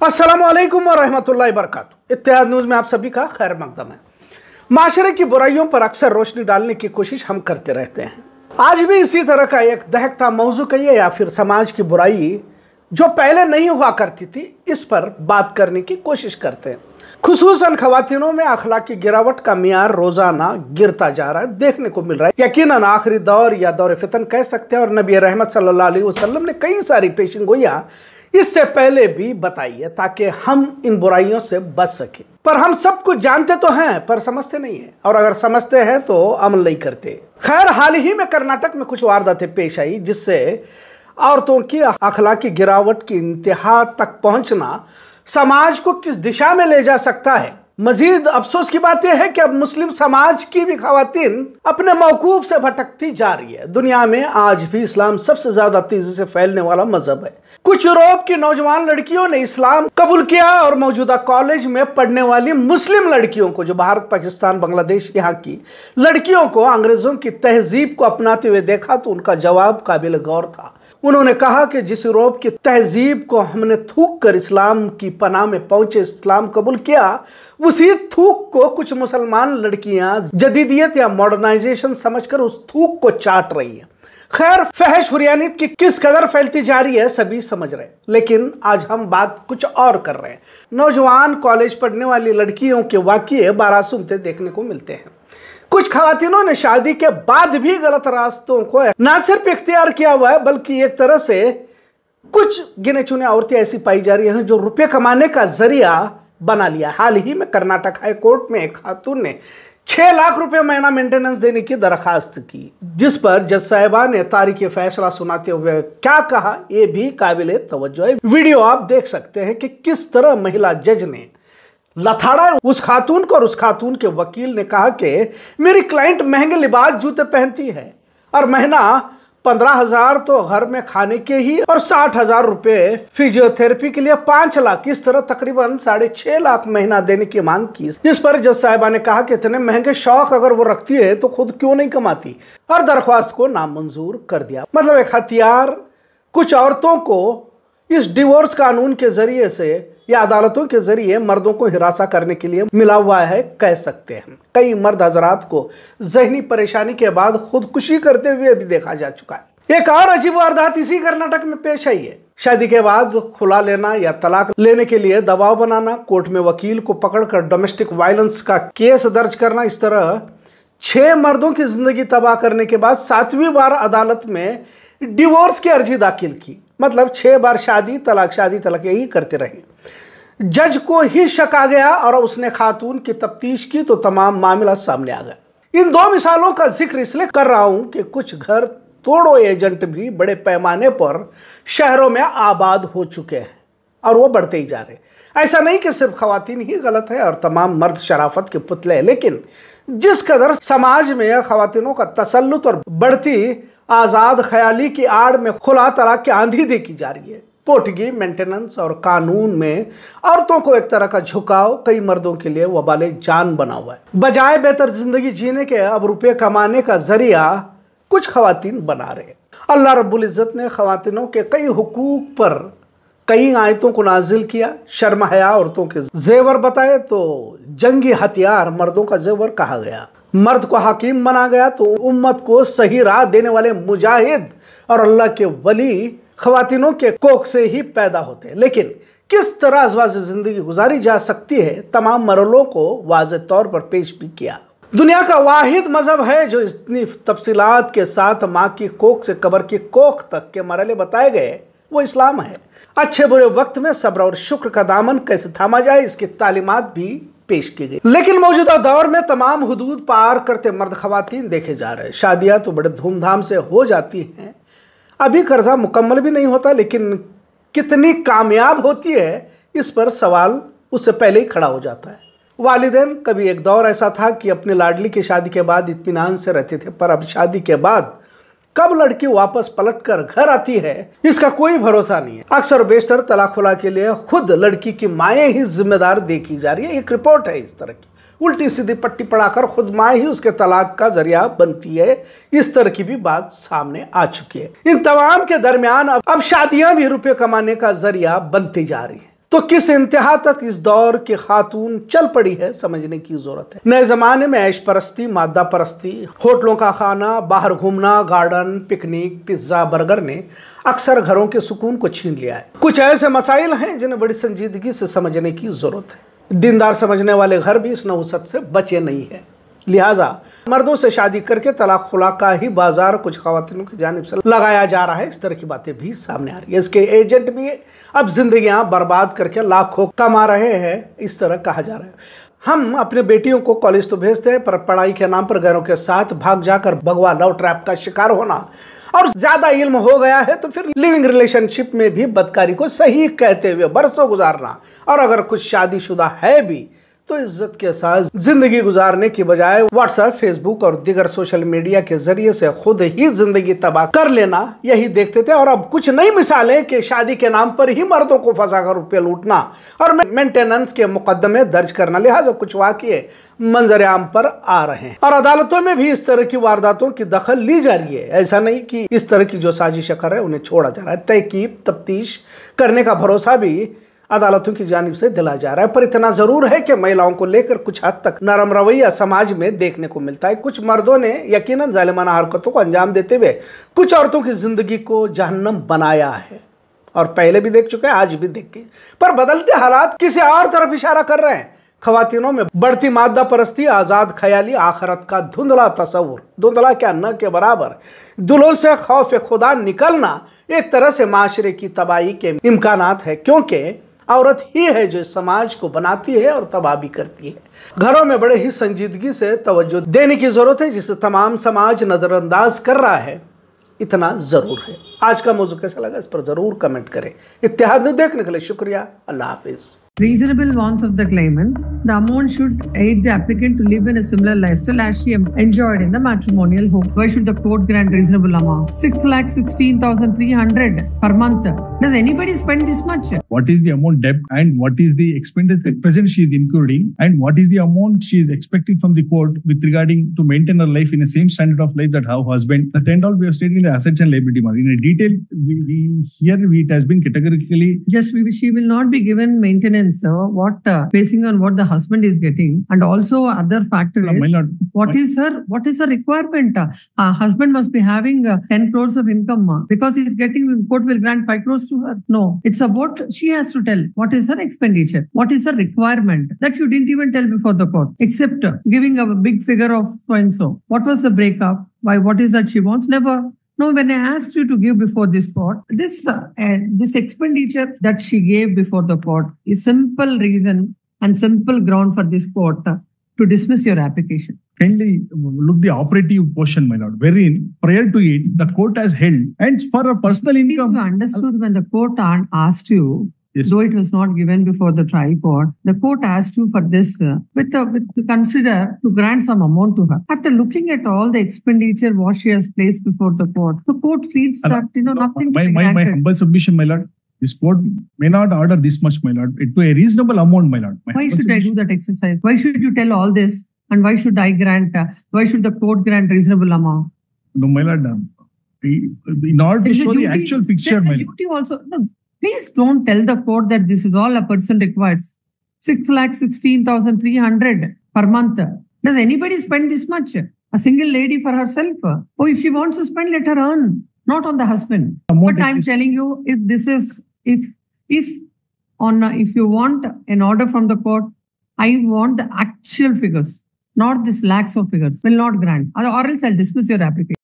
असलम वरहमतुल्लाहि वरकत इत्तेहाद न्यूज़ में आप सभी का खैर मकदम है। माशरे की बुराइयों पर अक्सर रोशनी डालने की कोशिश हम करते रहते हैं। आज भी इसी तरह का एक दहकता मौजू कहिए या फिर समाज की बुराई जो पहले नहीं हुआ करती थी, इस पर बात करने की कोशिश करते हैं। खसूस खातिनों में अखलाक की गिरावट का मियार रोज़ाना गिरता जा रहा है, देखने को मिल रहा है। यकीन आखिरी दौर या दौर फितन कह सकते हैं और नबी रहमत सल्लल्लाहु अलैहि वसल्लम ने कई सारी पेशिंग गोइयाँ इससे पहले भी बताइए ताकि हम इन बुराइयों से बच सके। पर हम सब कुछ जानते तो हैं, पर समझते नहीं है। और अगर समझते हैं तो अमल नहीं करते। खैर, हाल ही में कर्नाटक में कुछ वारदातें पेश आई, जिससे औरतों की अखलाकी गिरावट की इंतहा तक पहुँचना समाज को किस दिशा में ले जा सकता है? मजीद अफसोस की बात यह है कि अब मुस्लिम समाज की भी खातन अपने मौकूफ से भटकती जा रही है। दुनिया में आज भी इस्लाम सबसे ज़्यादा तेज़ी से फैलने वाला मज़हब है। कुछ यूरोप की नौजवान लड़कियों ने इस्लाम कबूल किया और मौजूदा कॉलेज में पढ़ने वाली मुस्लिम लड़कियों को, जो भारत, पाकिस्तान, बांग्लादेश यहाँ की लड़कियों को अंग्रेज़ों की तहजीब को अपनाते हुए देखा तो उनका जवाब काबिल गौर था। उन्होंने कहा कि जिस यूरोप की तहजीब को हमने थूक कर इस्लाम की पनाह में पहुँचे, इस्लाम कबूल किया, उसी थूक को कुछ मुसलमान लड़कियाँ, जदीदियत या मॉडर्नाइजेशन समझकर उस थूक को चाट रही हैं। खैर, फहश हुरियानित की किस कदर फैलती जा रही है, सभी समझ रहे हैं। लेकिन आज हम बात कुछ और कर रहे हैं। नौजवान कॉलेज पढ़ने वाली लड़कियों के वाक्य बारह सुनते देखने को मिलते हैं। कुछ खातिनों ने शादी के बाद भी गलत रास्तों को न सिर्फ़ इख्तियार किया हुआ है, बल्कि एक तरह से कुछ गिने चुने औरतें ऐसी पाई जा रही हैं जो रुपये कमाने का ज़रिया बना लिया। हाल ही में कर्नाटक हाई कोर्ट में एक खातून ने छह लाख रुपए महीना मेंटेनेंस देने की दरखास्त की, जिस पर जज साहिबा ने तारीख फैसला सुनाते हुए क्या कहा यह भी काबिल तवज्जो है। वीडियो आप देख सकते हैं कि किस तरह महिला जज ने लथाड़ा उस खातून को और उस खातून के वकील ने कहा कि, मेरी क्लाइंट महँगे लिबास, जूते पहनती है और महीना पंद्रह हज़ार तो घर में खाने के ही और साठ हज़ार रुपए फिजियोथेरेपी के लिए पाँच लाख। इस तरह तकरीबन साढ़े छह लाख महीना देने की मांग की। जिस पर जज साहिबा ने कहा कि इतने महँगे शौक अगर वो रखती है तो खुद क्यों नहीं कमाती? और दरख्वास्त को नामंजूर कर दिया। मतलब एक हथियार, कुछ औरतों को इस डिवोर्स कानून के ज़रिए से या अदालतों के ज़रिए मर्दों को हिरासा करने के लिए मिला हुआ है, कह सकते हैं। कई मर्द हजरात को जहनी परेशानी के बाद खुदकुशी करते हुए भी देखा जा चुका है। एक और अजीब वारदात इसी कर्नाटक में पेश आई है। शादी के बाद खुला लेना या तलाक लेने के लिए दबाव बनाना, कोर्ट में वकील को पकड़कर डोमेस्टिक वायलेंस का केस दर्ज करना, इस तरह छह मर्दों की ज़िंदगी तबाह करने के बाद सातवीं बार अदालत में डिवोर्स की अर्जी दाखिल की। मतलब छह बार शादी, तलाक शादी, तलाक, यही करते रहे। जज को ही शक आ गया और उसने खातून की तफ्तीश की तो तमाम मामला सामने आ गया इन दो मिसालों का ज़िक्र इसलिए कर रहा हूँ कि कुछ घर तोड़ो एजेंट भी बड़े पैमाने पर शहरों में आबाद हो चुके हैं और वो बढ़ते ही जा रहे ऐसा नहीं कि सिर्फ़ खातन ही गलत है और तमाम मर्द शराफत के पुतले हैं, लेकिन जिस कदर समाज में खातनों का तसल्लुत और बढ़ती आज़ाद ख्याली की आड़ में खुला तलाक की आंधी देखी जा रही है पोटगी मेंटेनेंस और कानून में औरतों को एक तरह का झुकाव कई मर्दों के लिए वबाले जान बना हुआ है। बजाय बेहतर ज़िंदगी जीने के अब रुपये कमाने का ज़रिया कुछ खातन बना रहे अल्लाह रब्बुल इज़्ज़त ने खातनों के कई हकूक पर कई आयतों को नाजिल किया। शर्म हया औरतों के जेवर बताए तो जंगी हथियार मर्दों का जेवर कहा गया। मर्द को हकीम बना गया तो उम्मत को सही राह देने वाले मुजाहिद और अल्लाह के वली खातिनों के कोख से ही पैदा होते हैं। लेकिन किस तरह अजवाज ज़िंदगी गुजारी जा सकती है, तमाम मरलों को वाज तौर पर पेश भी किया। दुनिया का वाहिद मज़हब है जो इतनी तफसीलात के साथ माँ की कोख से कबर की कोख तक के मरले बताए गए वो इस्लाम है। अच्छे बुरे वक्त में सब्र और शुक्र का दामन कैसे थामा जाए, इसकी तालीमत भी पेश की गई। लेकिन मौजूदा दौर में तमाम हदूद पार करते मर्द खातन देखे जा रहे हैं। शादियाँ तो बड़े धूमधाम से हो जाती हैं। अभी कर्जा मुकम्मल भी नहीं होता, लेकिन कितनी कामयाब होती है, इस पर सवाल उससे पहले ही खड़ा हो जाता है। वालदेन, कभी एक दौर ऐसा था कि अपने लाडली की शादी के बाद इतमान से रहते थे, पर अब शादी के बाद कब लड़की वापस पलट कर घर आती है, इसका कोई भरोसा नहीं है। अक्सर बेशतर तलाकुला के लिए खुद लड़की की माएँ ही जिम्मेदार देखी जा रही है। एक रिपोर्ट है इस तरह की। उल्टी सीधी पट्टी पढ़ाकर खुद माँ ही उसके तलाक का ज़रिया बनती है। इस तरह की भी बात सामने आ चुकी है। इन तमाम के दरमियान अब, अब शादियाँ भी रुपये कमाने का ज़रिया बनती जा रही है। तो किस इंतहा तक इस दौर की खातून चल पड़ी है समझने की ज़रूरत है। नए जमाने में ऐश परस्ती मादा परस्ती होटलों का खाना बाहर घूमना गार्डन पिकनिक पिज्जा बर्गर ने अक्सर घरों के सुकून को छीन लिया है। कुछ ऐसे मसाइल हैं जिन्हें बड़ी संजीदगी से समझने की ज़रूरत है। दीनदार समझने वाले घर भी इस नवसत से बचे नहीं है। लिहाजा मर्दों से शादी करके तलाक खुला का ही बाज़ार कुछ खातनों की जानब से लगाया जा रहा है। इस तरह की बातें भी सामने आ रही है। इसके एजेंट भी अब जिंदगियाँ बर्बाद करके लाखों कमा रहे हैं, इस तरह कहा जा रहा है। हम अपने बेटियों को कॉलेज तो भेजते हैं, पर पढ़ाई के नाम पर घरों के साथ भाग जाकर भगवा लव ट्रैप का शिकार होना और ज़्यादा इल्म हो गया है तो फिर लिविंग रिलेशनशिप में भी बदकारी को सही कहते हुए बरसों गुजारना। और अगर कुछ शादीशुदा है भी तो इज़्ज़त के साथ ज़िंदगी गुजारने की बजाय व्हाट्सएप फेसबुक और दीगर सोशल मीडिया के ज़रिए से खुद ही ज़िंदगी तबाह कर लेना, यही देखते थे। और अब कुछ नई मिसालें कि शादी के नाम पर ही मर्दों को फंसा कर रुपये लूटना और मेंटेनेंस के मुकदमे दर्ज करना, लिहाजा कुछ वाक्य मंजर आम पर आ रहे हैं। और अदालतों में भी इस तरह की वारदातों की दखल ली जा रही है। ऐसा नहीं कि इस तरह की जो साजिश कर रहे उन्हें छोड़ा जा रहा है। तहकीब, तफ्तीश करने का भरोसा भी अदालतों की जानब से दिला जा रहा है। पर इतना ज़रूर है कि महिलाओं को लेकर कुछ हद तक नरम रवैया समाज में देखने को मिलता है। कुछ मर्दों ने यकीनन जालिमाना हरकतों को अंजाम देते हुए कुछ औरतों की ज़िंदगी को जहन्नम बनाया है और पहले भी देख चुके हैं, आज भी देख के। पर बदलते हालात किसी और तरफ़ इशारा कर रहे हैं। खातिनों में बढ़ती मादा परस्ती आज़ाद ख्याली, आखरत का धुंधला तस्वुर धुंधला क्या न के बराबर। दिलों से खौफ खुदा निकलना एक तरह से माशरे की तबाही के इम्कान है, क्योंकि औरत ही है जो समाज को बनाती है और तबाह भी करती है घरों में बड़े ही संजीदगी से तवज्जो देने की ज़रूरत है जिसे तमाम समाज नज़रअंदाज कर रहा है इतना ज़रूर है आज का मौजू कैसा लगा इस पर ज़रूर कमेंट करें इतिहाद देखने के लिए शुक्रिया अल्लाह हाफिज़ reasonable wants of the claimant, the amount should aid the applicant to live in a similar lifestyle as she enjoyed in the matrimonial home. Why should the court grant reasonable amount? Six lakh sixteen thousand three hundred per month. Does anybody spend this much? What is the amount debt and what is the expenditure at present she is incurring and what is the amount she is expecting from the court with regarding to maintain her life in the same standard of life that her husband. The ten all we have stated in the assets and liability In a detail, we, we here it has been categorically. Just we, she will not be given maintenance so what uh, basing on what the husband is getting and also other factor no, is not, what my, is her what is her requirement uh, husband must be having uh, 10 crores of income uh, because he's getting court will grant 5 crores to her? No. It's about she has to tell. What is her expenditure? What is her requirement? That you didn't even tell before the court except giving a big figure of so and so what was the breakup? Why what is that she wants? Never. No, when I asked you to give before this court, this uh, uh, this expenditure that she gave before the court is simple reason and simple ground for this court uh, to dismiss your application. Kindly look the operative portion, my lord, wherein prior to it, the court has held and for a personal income. You understood when the court asked you Yes. Though it was not given before the trial court, the court asked you for this uh, with, uh, with to consider to grant some amount to her. After looking at all the expenditure what she has placed before the court, the court feels that you know nothing. My, my, my humble submission, my lord. This court may not order this much, my lord, to a reasonable amount, my lord. My why should I do that exercise? Why should you tell all this? And why should I grant? Uh, why should the court grant reasonable amount? No, my lord. Um, in order to show duty, the actual picture, my duty also. No, Please don't tell the court that this is all a person requires. Six lakh sixteen thousand three hundred per month. Does anybody spend this much? A single lady for herself? Oh, if she wants to spend, let her earn, not on the husband. But I'm telling you, if this is if if on if you want an order from the court, I want the actual figures, not this lakhs of figures. Will not grant, or else I'll dismiss your application.